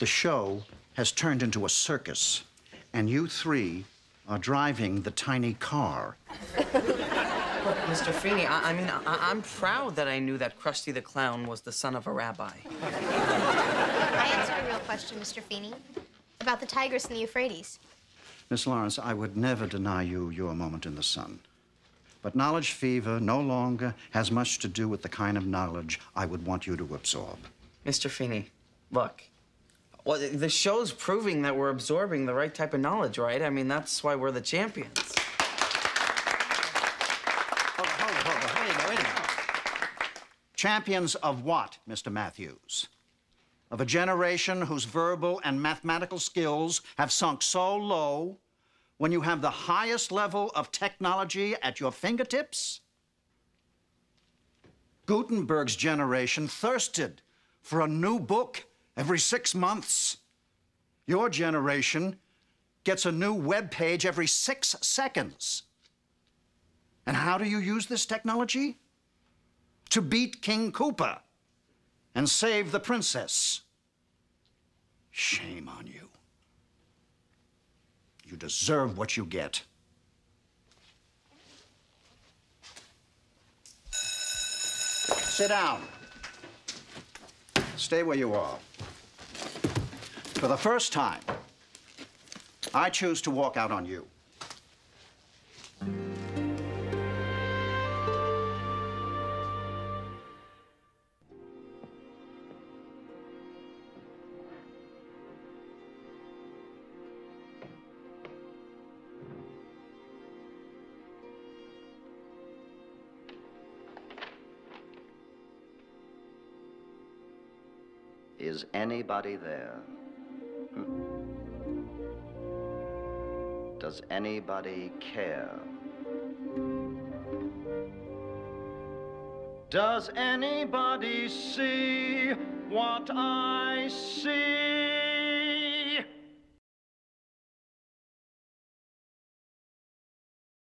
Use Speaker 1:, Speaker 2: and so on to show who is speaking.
Speaker 1: The show has turned into a circus, and you three are driving the tiny car.
Speaker 2: Look, Mr. Feeny, I, I mean, I, am proud that I knew that Krusty the Clown was the son of a rabbi.
Speaker 3: I answered a real question, Mr. Feeny, about the Tigris and the Euphrates.
Speaker 1: Miss Lawrence, I would never deny you your moment in the sun. But knowledge fever no longer has much to do with the kind of knowledge I would want you to absorb.
Speaker 2: Mr. Feeny, look, well, the show's proving that we're absorbing the right type of knowledge, right? I mean, that's why we're the champions.
Speaker 1: Hold hold on, hold. Wait wait a minute. Champions of what, Mr. Matthews? Of a generation whose verbal and mathematical skills have sunk so low when you have the highest level of technology at your fingertips? Gutenberg's generation thirsted for a new book every six months. Your generation gets a new web page every six seconds. And how do you use this technology? To beat King Koopa and save the princess. Shame on you. You deserve what you get. Sit down. Stay where you are. For the first time, I choose to walk out on you.
Speaker 4: Is anybody there? Does anybody care? Does anybody see what I see?